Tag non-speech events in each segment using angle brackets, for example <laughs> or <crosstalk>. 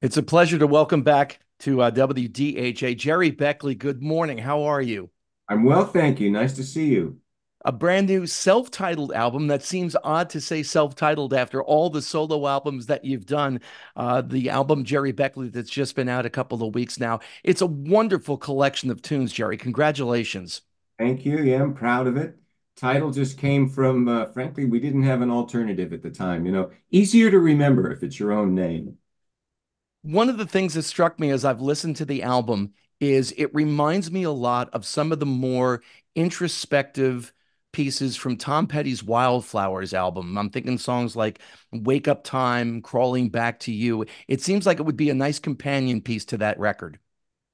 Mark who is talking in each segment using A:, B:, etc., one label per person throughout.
A: It's a pleasure to welcome back to uh, WDHA Gerry Beckley. Good morning. How are you?
B: I'm well, thank you. Nice to see you.
A: A brand new self titled album that seems odd to say self titled after all the solo albums that you've done. Uh, the album Gerry Beckley that's just been out a couple of weeks now. It's a wonderful collection of tunes, Gerry. Congratulations.
B: Thank you. Yeah, I'm proud of it. Title just came from, uh, frankly, we didn't have an alternative at the time. You know, easier to remember if it's your own name.
A: One of the things that struck me as I've listened to the album is it reminds me a lot of some of the more introspective pieces from Tom Petty's Wildflowers album. I'm thinking songs like Wake Up Time, Crawling Back to You. It seems like it would be a nice companion piece to that record.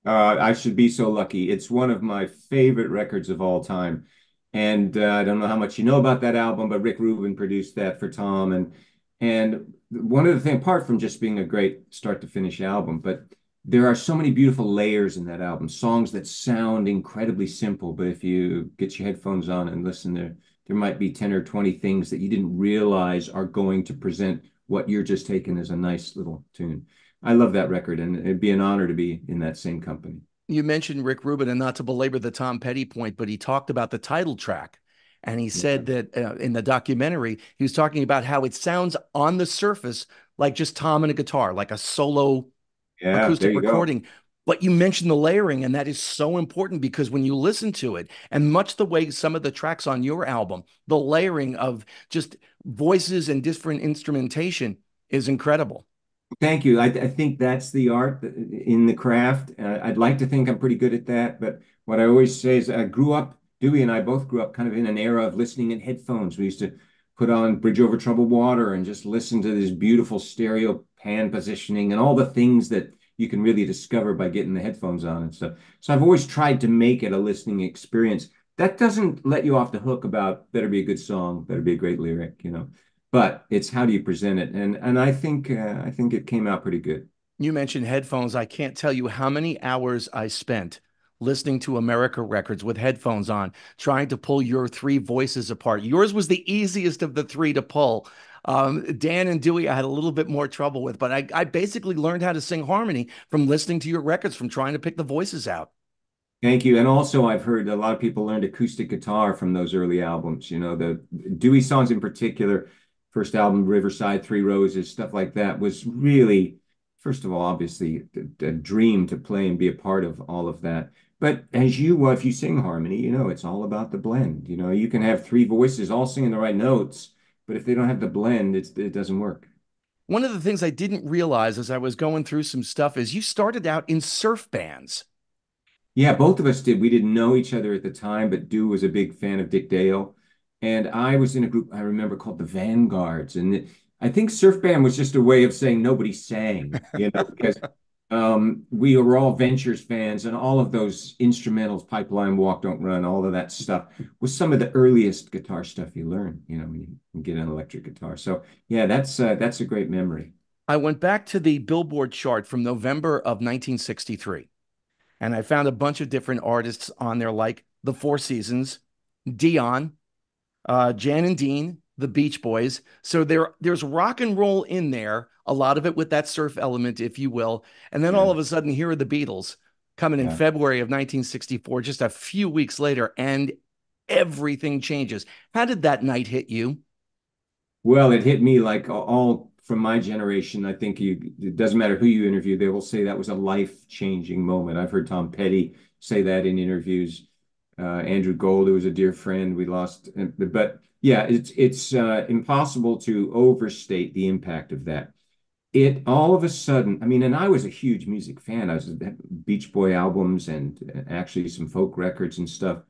B: Uh, I should be so lucky. It's one of my favorite records of all time. And uh, I don't know how much you know about that album, but Rick Rubin produced that for Tom. And and one of the things, apart from just being a great start to finish album, but there are so many beautiful layers in that album, songs that sound incredibly simple, but if you get your headphones on and listen there, there might be 10 or 20 things that you didn't realize are going to present what you're just taking as a nice little tune. I love that record, and it'd be an honor to be in that same company.
A: You mentioned Rick Rubin, and not to belabor the Tom Petty point, but he talked about the title track and he said yeah. that uh, in the documentary, he was talking about how it sounds on the surface like just Tom and a guitar, like a solo yeah, acoustic recording. Go. But you mentioned the layering, and that is so important because when you listen to it, and much the way some of the tracks on your album, the layering of just voices and different instrumentation is incredible.
B: Thank you. I, I think that's the art in the craft. Uh, I'd like to think I'm pretty good at that, but what I always say is I grew up Dewey and I both grew up kind of in an era of listening in headphones. We used to put on Bridge Over Troubled Water and just listen to this beautiful stereo pan positioning and all the things that you can really discover by getting the headphones on and stuff. So I've always tried to make it a listening experience. That doesn't let you off the hook about better be a good song, better be a great lyric, you know. But it's how do you present it, and and I think uh, I think it came out pretty good.
A: You mentioned headphones. I can't tell you how many hours I spent listening to America records with headphones on, trying to pull your three voices apart. Yours was the easiest of the three to pull. Um, Dan and Dewey, I had a little bit more trouble with, but I, I basically learned how to sing harmony from listening to your records, from trying to pick the voices out.
B: Thank you. And also, I've heard a lot of people learned acoustic guitar from those early albums. You know, the Dewey songs in particular, first album, Riverside, Three Roses, stuff like that, was really, first of all, obviously a, a dream to play and be a part of all of that. But as you, well, if you sing harmony, you know, it's all about the blend. You know, you can have three voices all singing the right notes, but if they don't have the blend, it's, it doesn't work.
A: One of the things I didn't realize as I was going through some stuff is you started out in surf bands.
B: Yeah, both of us did. We didn't know each other at the time, but Dew was a big fan of Dick Dale. And I was in a group I remember called the Vanguards. And I think surf band was just a way of saying nobody sang, you know, because <laughs> um, we were all Ventures fans, and all of those instrumentals, Pipeline Walk, Don't Run, all of that stuff was some of the earliest guitar stuff you learn. You know, when you get an electric guitar. So yeah, that's uh, that's a great memory.
A: I went back to the Billboard chart from November of 1963, and I found a bunch of different artists on there, like the Four Seasons, Dion, uh, Jan and Dean, the Beach Boys. So there, there's rock and roll in there, a lot of it with that surf element, if you will. And then yeah. all of a sudden, here are the Beatles coming in yeah. February of 1964, just a few weeks later, and everything changes. How did that night hit you?
B: Well, it hit me like all from my generation. I think you, it doesn't matter who you interview, they will say that was a life changing moment. I've heard Tom Petty say that in interviews. Uh, Andrew Gold, who was a dear friend, we lost, but yeah, it's it's uh, impossible to overstate the impact of that. It all of a sudden, I mean, and I was a huge music fan. I was Beach Boy albums and uh, actually some folk records and stuff,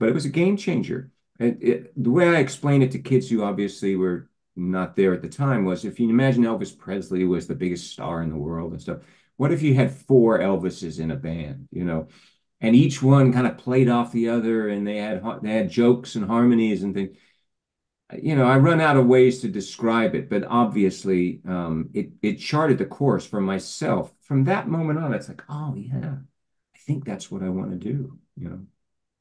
B: but it was a game changer. It, it, the way I explain it to kids who obviously were not there at the time was if you imagine Elvis Presley was the biggest star in the world and stuff, what if you had four Elvises in a band, you know, and each one kind of played off the other and they had they had jokes and harmonies and things you know, I run out of ways to describe it, but obviously, um, it it charted the course for myself. From that moment on, it's like, oh yeah, I think that's what I want to do. You know.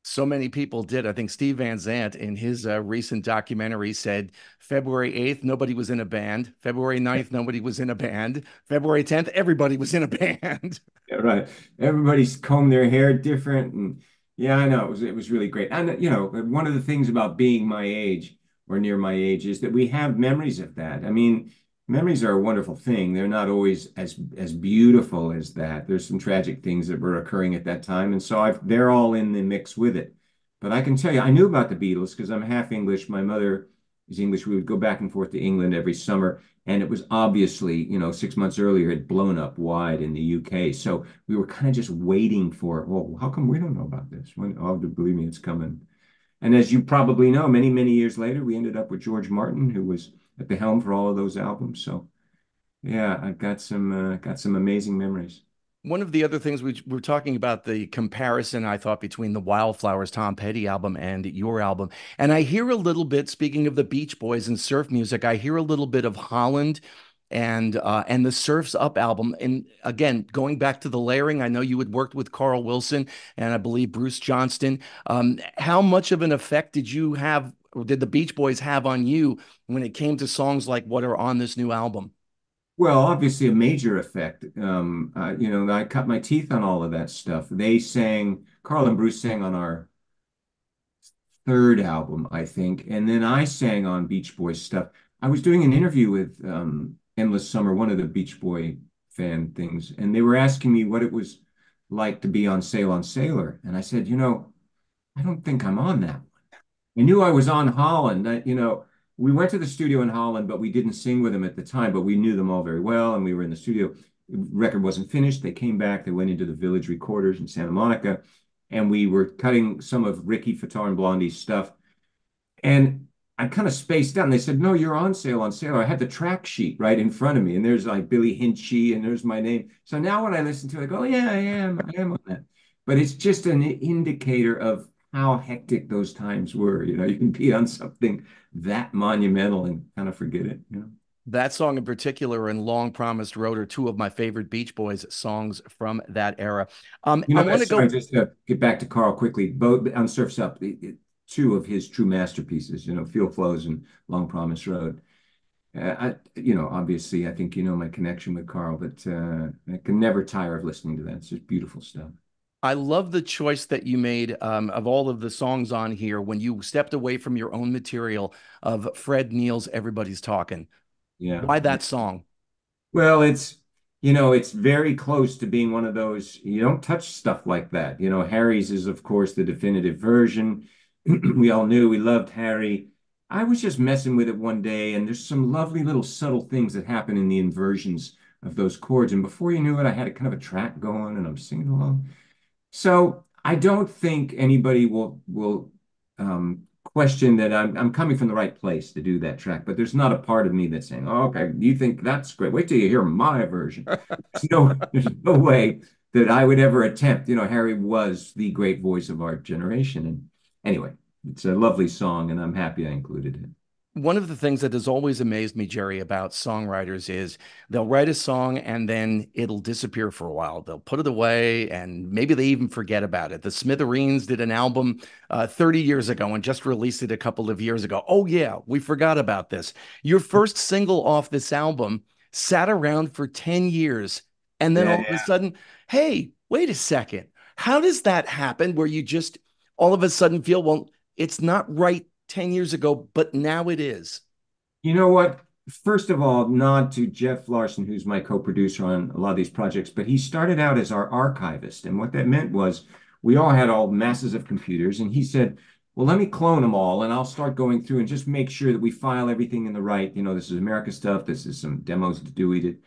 A: So many people did. I think Steve Van Zandt in his uh, recent documentary said February 8th, nobody was in a band. February 9th, <laughs> nobody was in a band. February 10th, everybody was in a band. <laughs>
B: yeah, right. Everybody's combed their hair different. And yeah, I know. It was, it was really great. And, you know, one of the things about being my age or near my age is that we have memories of that. I mean, memories are a wonderful thing. They're not always as as beautiful as that. There's some tragic things that were occurring at that time, and so I've, they're all in the mix with it. But I can tell you, I knew about the Beatles because I'm half English. My mother is English. We would go back and forth to England every summer, and it was obviously, you know, six months earlier, it blown up wide in the UK. So we were kind of just waiting for, well, how come we don't know about this? When, oh, believe me, it's coming. And as you probably know, many, many years later, we ended up with George Martin, who was at the helm for all of those albums. So yeah, I've got some uh, got some amazing memories.
A: One of the other things we were talking about the comparison I thought between the Wildflowers Tom Petty album and your album. And I hear a little bit speaking of the Beach Boys and surf music, I hear a little bit of Holland and uh, and the Surfs Up album. And again, going back to the layering, I know you had worked with Carl Wilson and I believe Bruce Johnston. Um, how much of an effect did you have did the Beach Boys have on you when it came to songs like what are on this new album?
B: Well, obviously a major effect. Um, uh, you know, I cut my teeth on all of that stuff. They sang, Carl and Bruce sang on our third album, I think, and then I sang on Beach Boys stuff. I was doing an interview with um, Endless Summer, one of the Beach Boy fan things, and they were asking me what it was like to be on Sail on Sailor, and I said, you know, I don't think I'm on that one. I knew I was on Holland. I, you know, we went to the studio in Holland, but we didn't sing with them at the time, but we knew them all very well. And we were in the studio. The record wasn't finished. They came back. They went into the Village Recorders in Santa Monica. And we were cutting some of Ricky Fataar and Blondie's stuff. And I kind of spaced out. And they said, No, you're on sale, on sale. I had the track sheet right in front of me. And there's like Billy Hinsche and there's my name. So now when I listen to it, I go, oh, Yeah, I am. I am on that. But it's just an indicator of how hectic those times were. You know, you can be on something that monumental and kind of forget it. You know.
A: That song in particular and Long Promised Road are two of my favorite Beach Boys songs from that era. Um,
B: you know, I want to go just to get back to Carl quickly. Both on Surfs Up, it, it, two of his true masterpieces. You know, Feel Flows and Long Promised Road. Uh, I, you know, obviously, I think you know my connection with Carl, but uh, I can never tire of listening to that. It's just beautiful stuff.
A: I love the choice that you made um, of all of the songs on here when you stepped away from your own material of Fred Neil's Everybody's Talking.
B: Yeah.
A: Why that song?
B: Well, it's, you know, it's very close to being one of those, you don't touch stuff like that. You know, Harry's is, of course, the definitive version. <clears throat> we all knew we loved Harry. I was just messing with it one day, and there's some lovely little subtle things that happen in the inversions of those chords. And before you knew it, I had a kind of a track going and I'm singing along. So I don't think anybody will will um, question that I'm I'm coming from the right place to do that track, but there's not a part of me that's saying, oh, okay, you think that's great. Wait till you hear my version. there's no <laughs> there's no way that I would ever attempt. You know, Harry was the great voice of our generation. And anyway, it's a lovely song, and I'm happy I included it
A: one of the things that has always amazed me, Gerry, about songwriters is they'll write a song and then it'll disappear for a while. They'll put it away and maybe they even forget about it. The Smithereens did an album uh, 30 years ago and just released it a couple of years ago. Oh, yeah, we forgot about this. Your first single off this album sat around for 10 years. And then yeah, all of a sudden, hey, wait a second. How does that happen where you just all of a sudden feel, well, it's not right 10 years ago, but now it is?
B: You know what? First of all, nod to Jeff Larson, who's my co-producer on a lot of these projects, but he started out as our archivist. And what that meant was we all had all masses of computers. And he said, well, let me clone them all and I'll start going through and just make sure that we file everything in the right, you know, this is America stuff. This is some demos that Dewey did.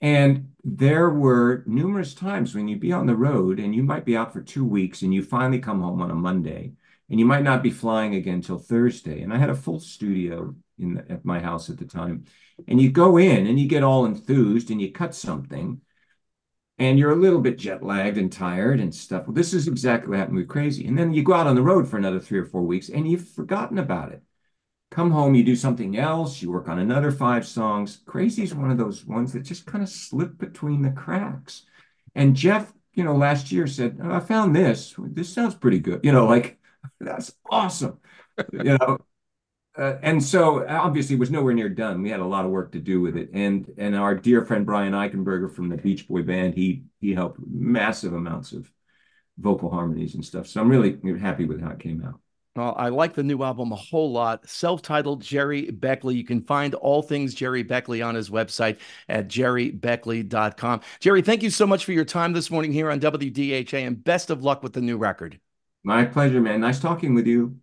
B: And there were numerous times when you'd be on the road and you might be out for two weeks and you finally come home on a Monday and you might not be flying again till Thursday. And I had a full studio in the, at my house at the time. And you go in and you get all enthused and you cut something and you're a little bit jet lagged and tired and stuff. Well, this is exactly what happened with Crazy. And then you go out on the road for another three or four weeks and you've forgotten about it. Come home, you do something else, you work on another five songs. Crazy is one of those ones that just kind of slip between the cracks. And Jeff you know, last year said, oh, I found this. This sounds pretty good. You know, like <laughs> that's awesome. You know, uh, and so obviously it was nowhere near done. We had a lot of work to do with it. And and our dear friend Brian Eichenberger from the Beach Boy Band, he he helped massive amounts of vocal harmonies and stuff. So I'm really happy with how it came out.
A: Well, I like the new album a whole lot. Self titled Gerry Beckley. You can find all things Gerry Beckley on his website at gerrybeckley.com. Gerry, thank you so much for your time this morning here on WDHA and best of luck with the new record.
B: My pleasure, man. Nice talking with you.